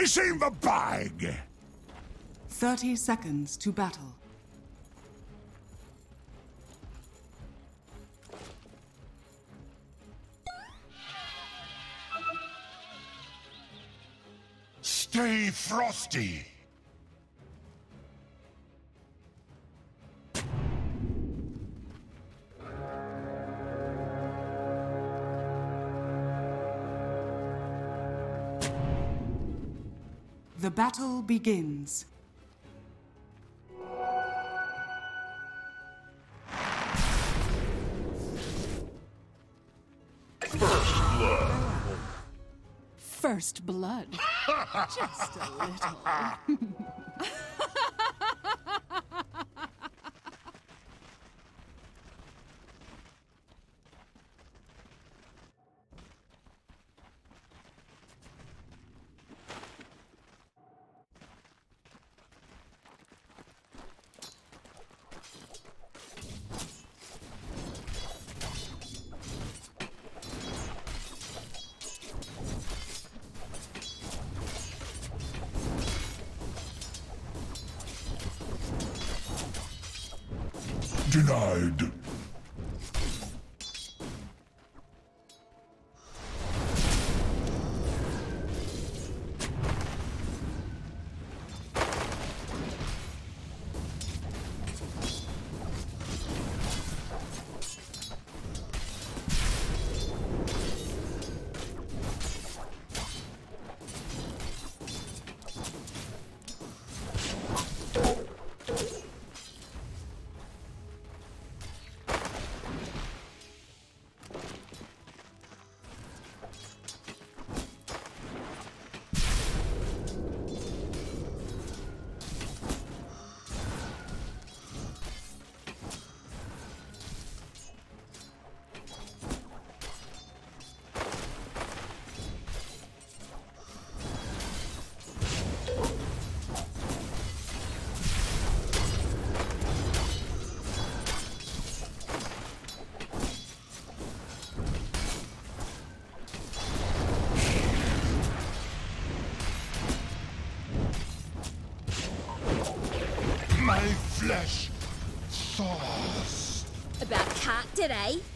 He's in the bag! 30 seconds to battle. Stay frosty! The battle begins. First blood. First blood. Just a little. Denied. Cat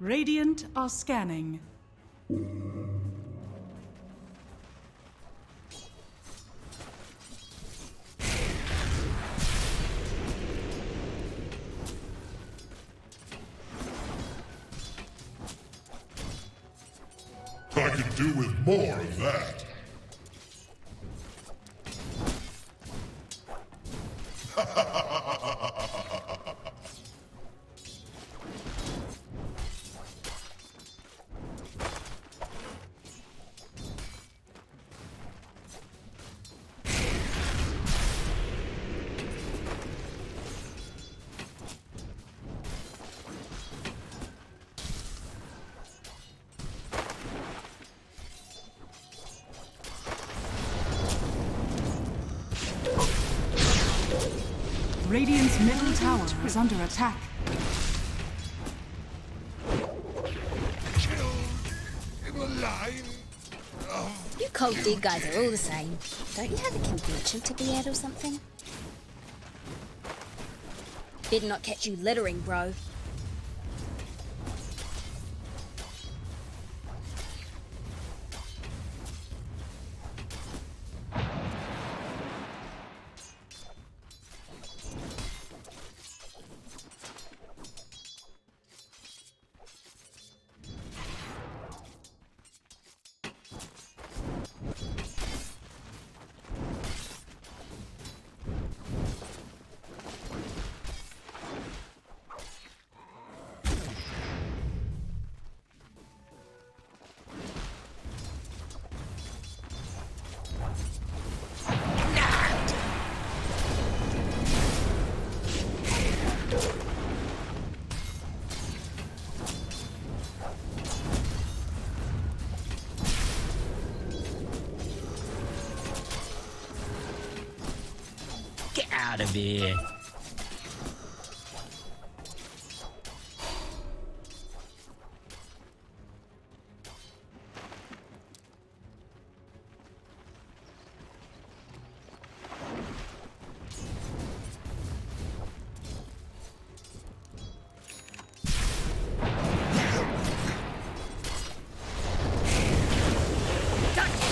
Radiant are scanning. I could do with more of that. Radiant's is under attack. You cold dig guys are all the same. Don't you have a convention to be at or something? Did not catch you littering, bro. Of here.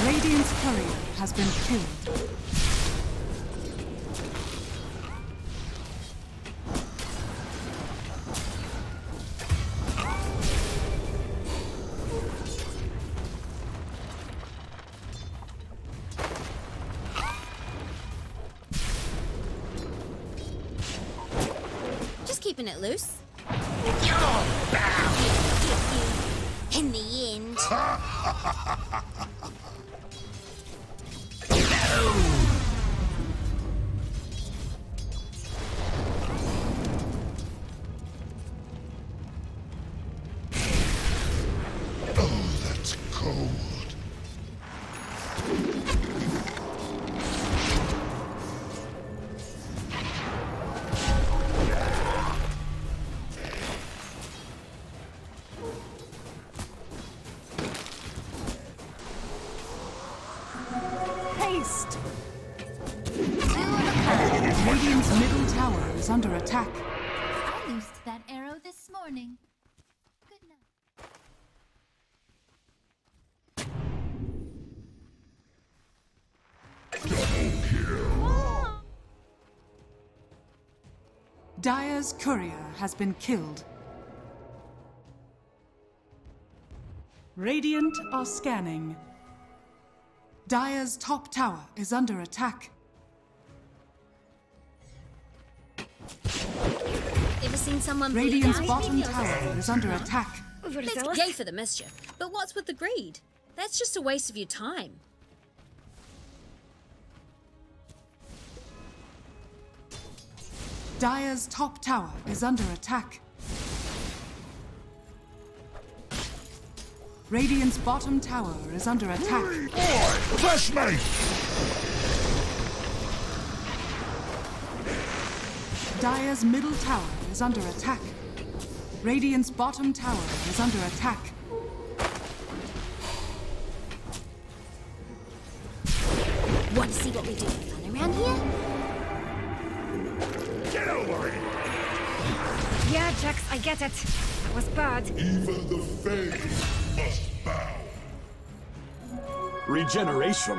Radiant's courier has been killed. Loose. Dire's courier has been killed. Radiant are scanning. Dire's top tower is under attack. Ever seen someone Radiant's bottom tower is under attack. Let's yay for the mischief. But what's with the greed? That's just a waste of your time. Dire's top tower is under attack. Radiant's bottom tower is under attack. Boy, flash me! Dire's middle tower is under attack. Radiant's bottom tower is under attack. Want to see what we do I get it. That was bad. Even the Fae must bow. Regeneration.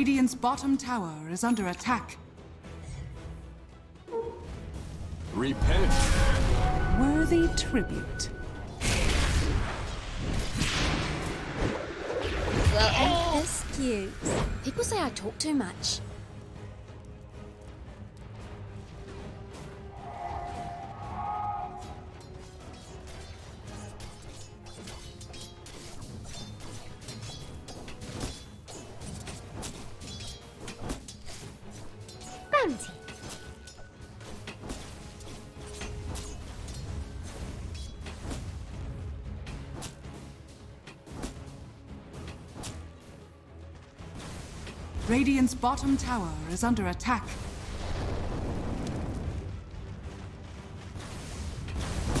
Radiant's bottom tower is under attack. Repent. Worthy tribute. Well, ain't this cute? People say I talk too much. Radiant's bottom tower is under attack.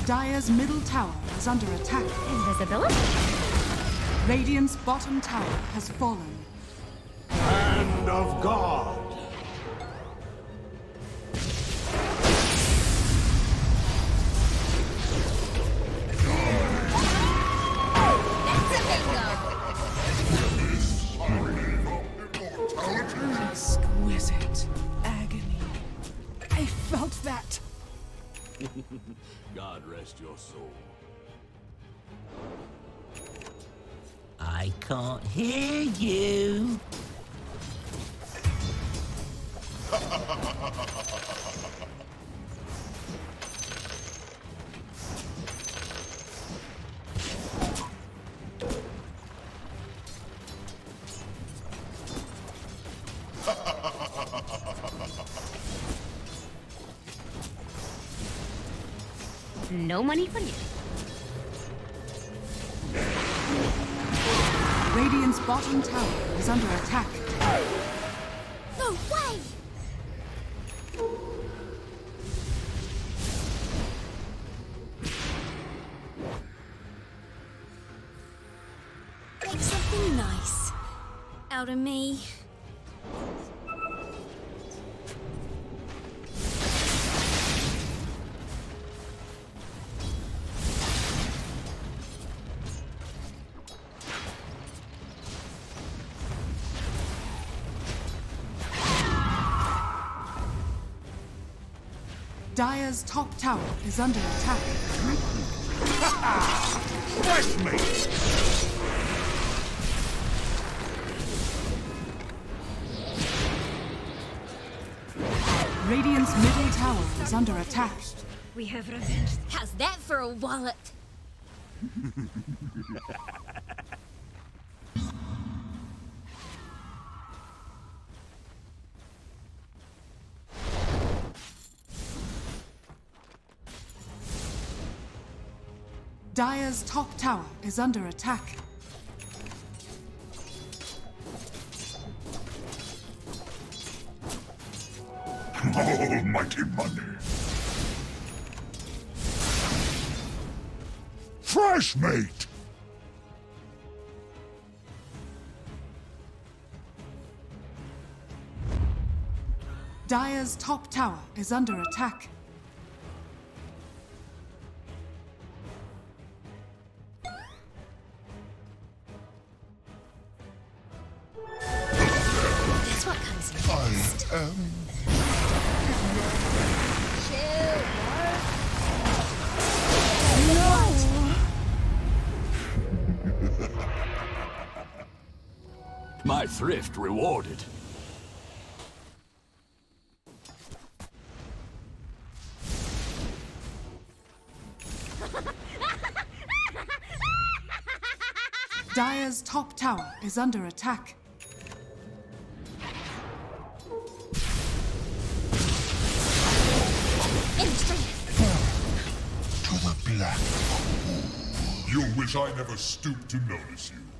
Dire's middle tower is under attack. Invisibility. Radiant's bottom tower has fallen. hand of God. God rest your soul. I can't hear you. Money for you. Radiant's bottom tower is under attack. Dire's top tower is under attack. Fresh meat! Radiant's middle tower is under attack. We have revenge. How's that for a wallet? Dire's top tower is under attack. Oh, Almighty money. Fresh mate! Dire's top tower is under attack. Thrift rewarded. Dire's top tower is under attack. To the black hole. You wish I never stooped to notice you.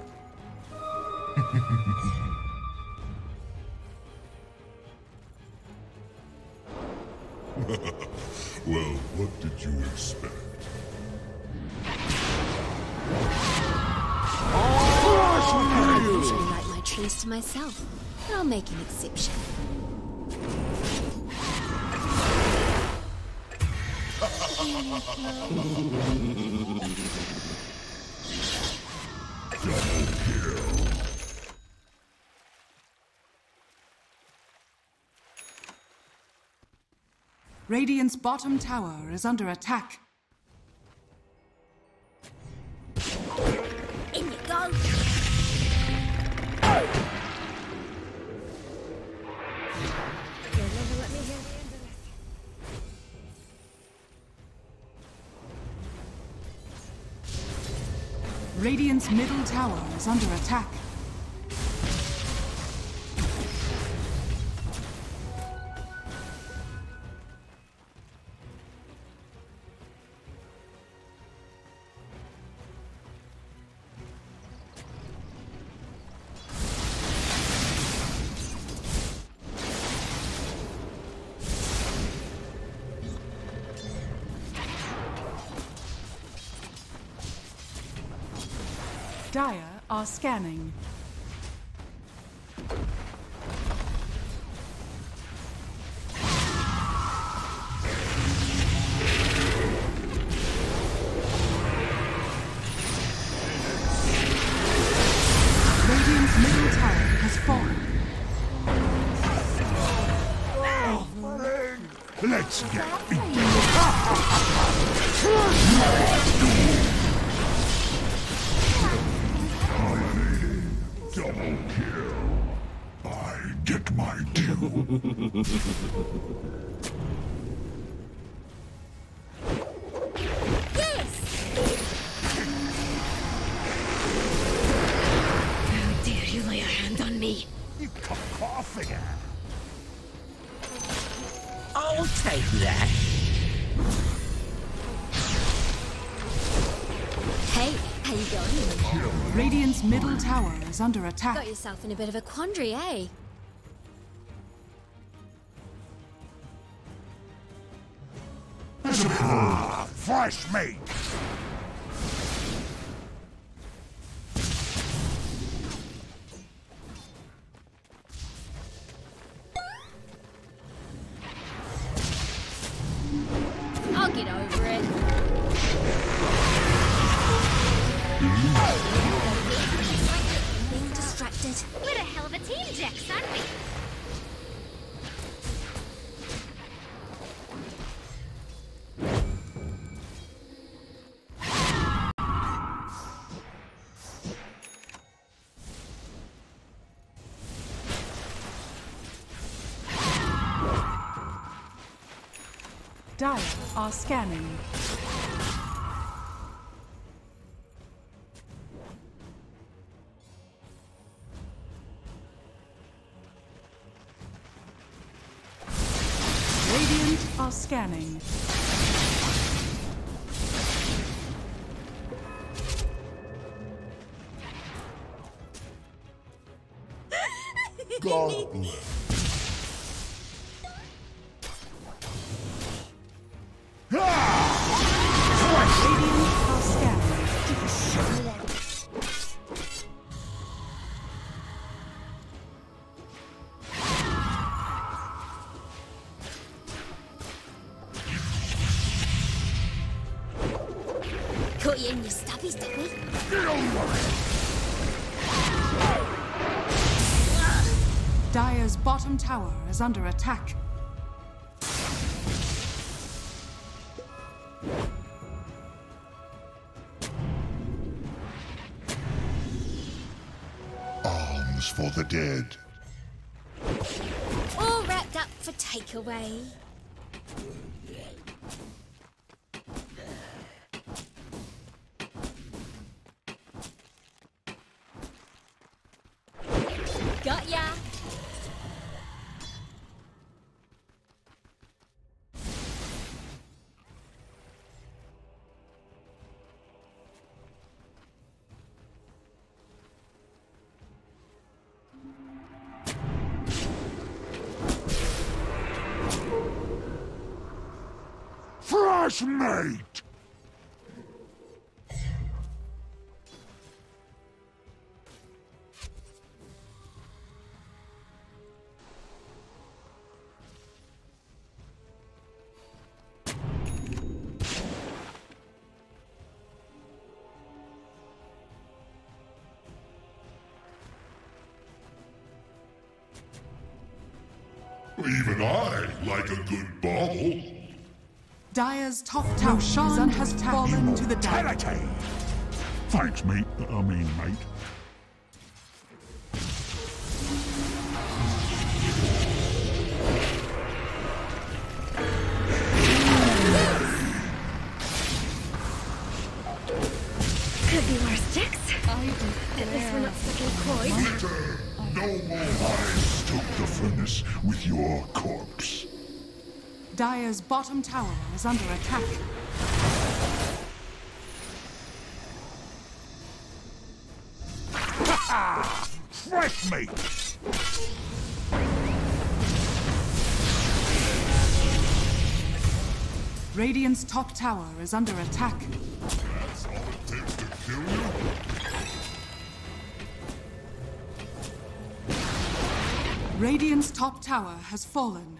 well, what did you expect? I usually like my trees to myself, but I'll make an exception. Radiant's bottom tower is under attack. In you go. You'll never let me hear the end of this. Radiant's middle tower is under attack. Dire are scanning. Is under attack. Got yourself in a bit of a quandary, eh? Ah, fresh meat. Scanning. Bottom tower is under attack. Alms for the dead. All wrapped up for takeaway. Fresh meat! Dire's top tower Roshan has fallen to the. Mortality! Thanks, mate. I mean, mate. His bottom tower is under attack. Ha! Fresh me! Radiant's top tower is under attack. That's all it takes to kill you? Radiant's top tower has fallen.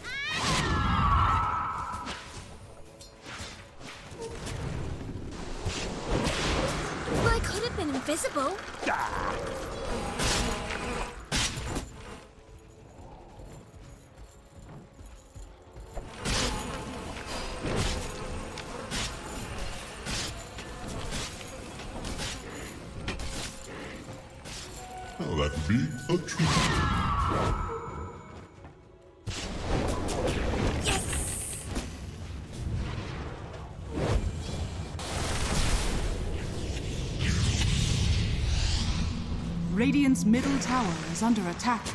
Radiant's middle tower is under attack.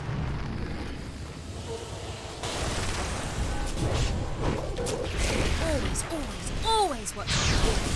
Always, always, always what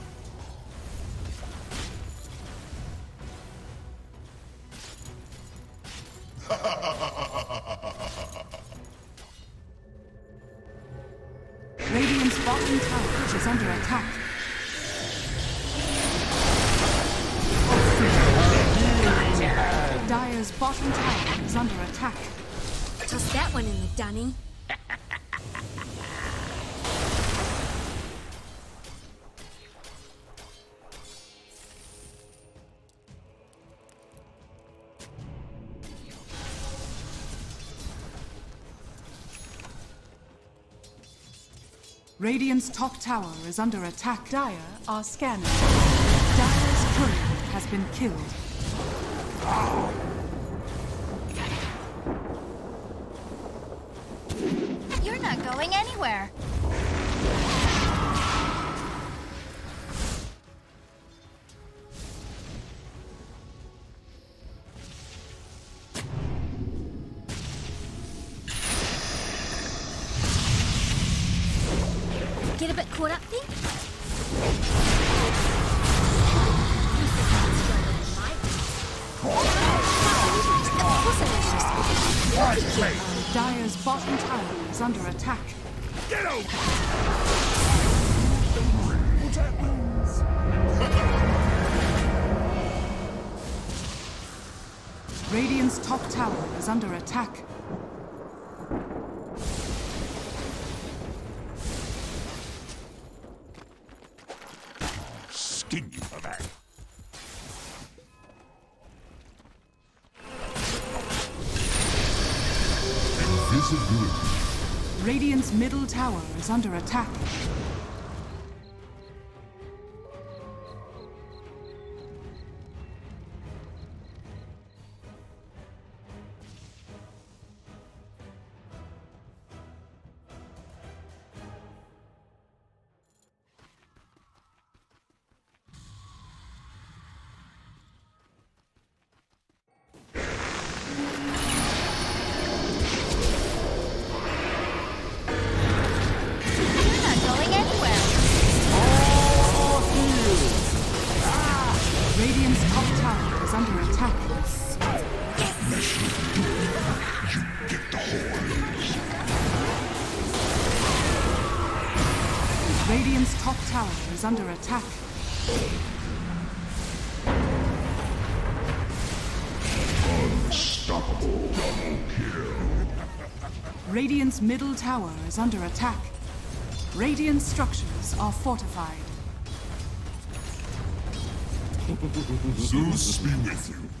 Radiant's top tower is under attack. Dire are scanning. Dire's courier has been killed. You're not going anywhere. Sting for that. Invisibility. Radiant's middle tower is under attack. Middle tower is under attack. Radiant structures are fortified. Zeus be with you.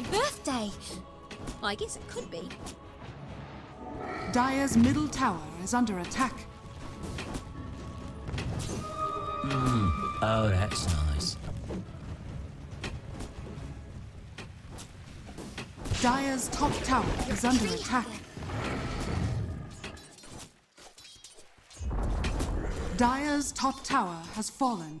My birthday. I guess it could be. Dire's middle tower is under attack. Hmm. Oh, that's nice. Dire's top tower is under attack. Dire's top tower has fallen.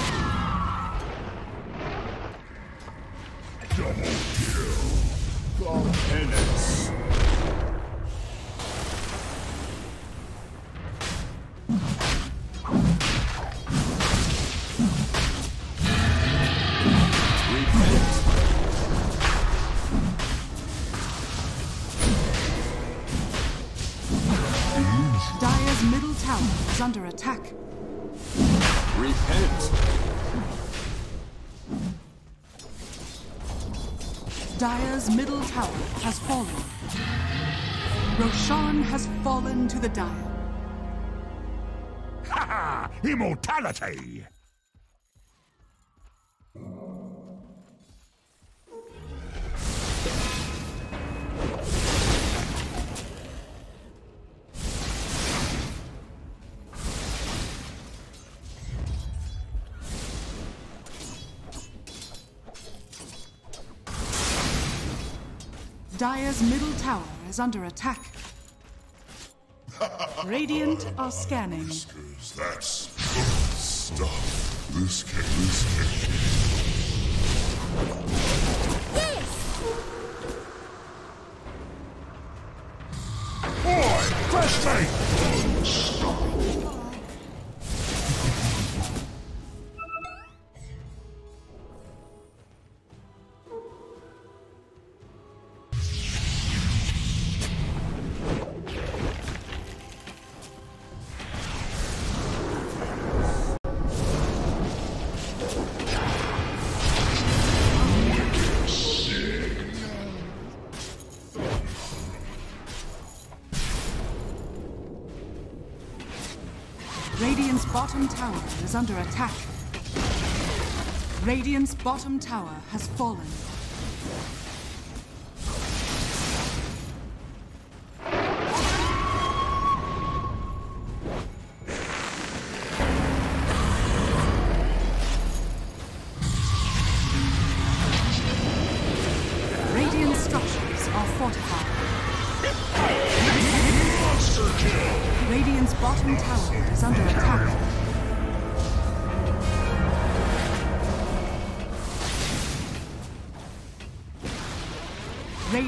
Attack. Repent. Dire's middle tower has fallen. Roshan has fallen to the Dire. Immortality! Dire's middle tower is under attack. Radiant are scanning. Cause that's stuff. This can, this can. Is under attack. Radiant's bottom tower has fallen.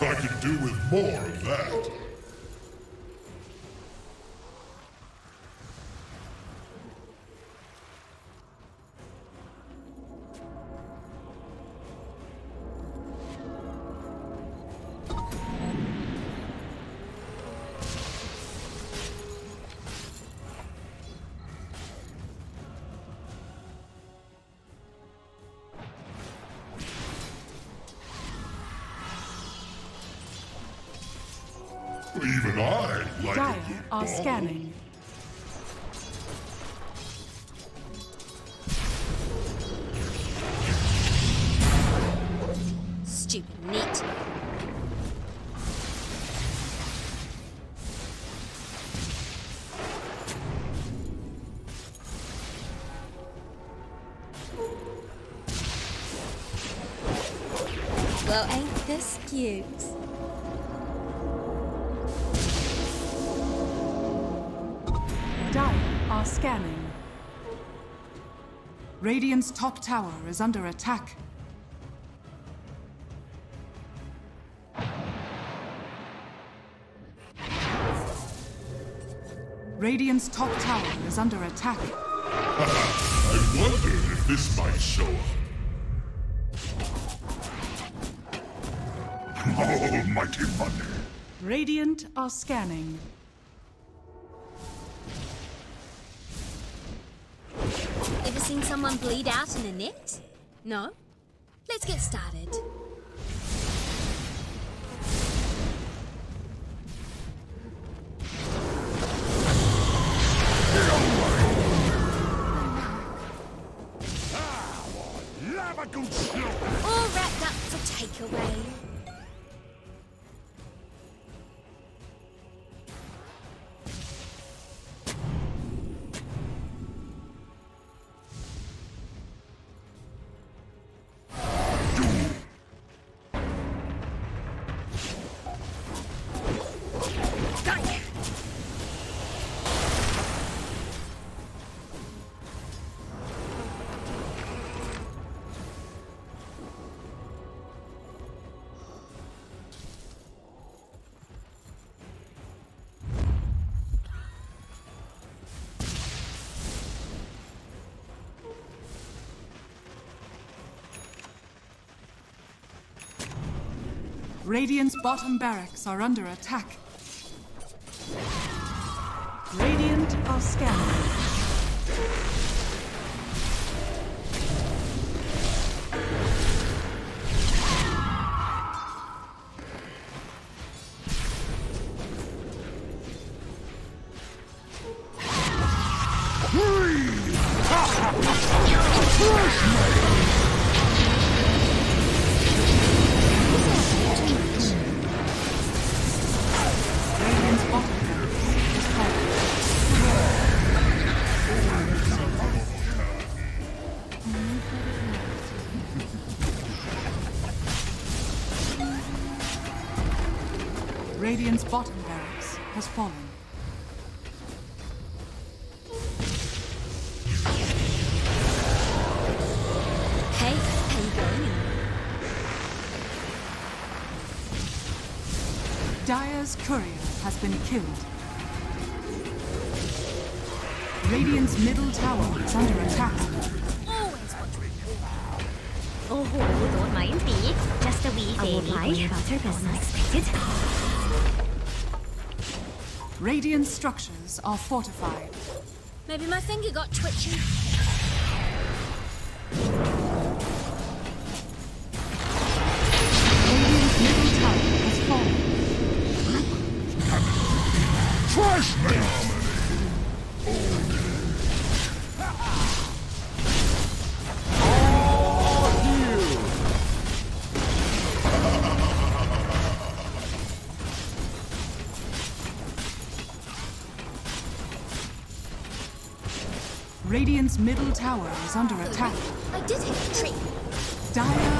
I can do with more of that. Scanning. Radiant's top tower is under attack. Radiant's top tower is under attack. I wondered if this might show up. Oh, Almighty money. Radiant are scanning. seen someone bleed out in a net? No? Let's get started. Radiant's bottom barracks are under attack. Radiant are scanning. Dire's courier has been killed. Radiant's middle tower is under attack. Oh, don't mind me. Just a wee baby. I will about her business. Radiant structures are fortified. Maybe my finger got twitchy. Middle tower is under attack. I did hit a tree. Dire.